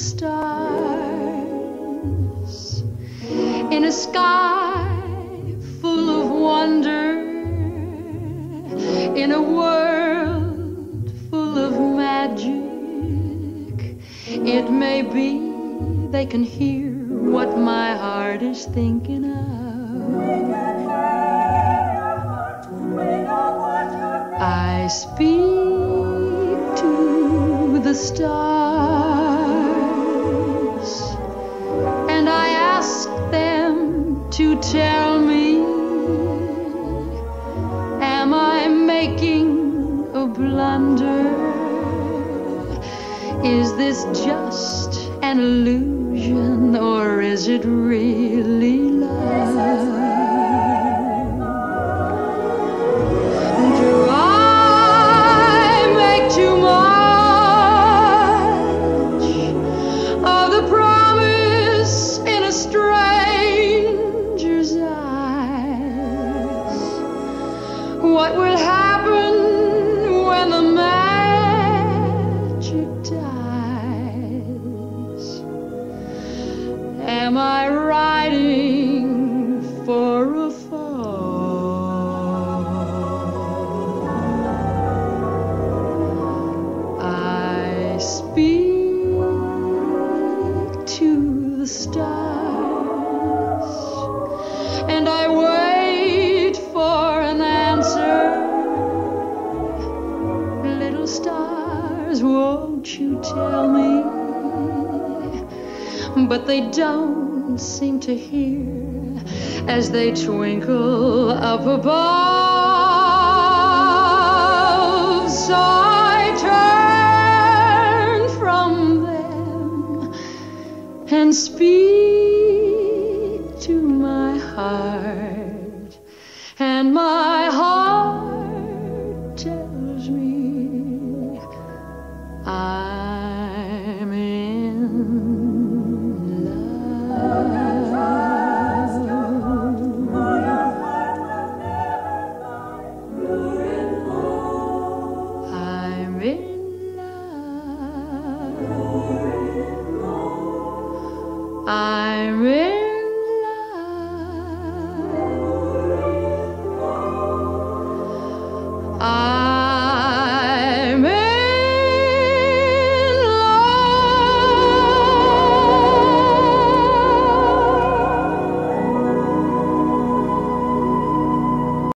stars in a sky full of wonder, in a world full of magic. It may be they can hear what my heart is thinking of. I speak to the stars and I ask them to tell me Am I making a blunder? Is this just an illusion or is it really speak to the stars and I wait won't you tell me? But they don't seem to hear as they twinkle up above. So I turn from them and speak to my heart and my real love. I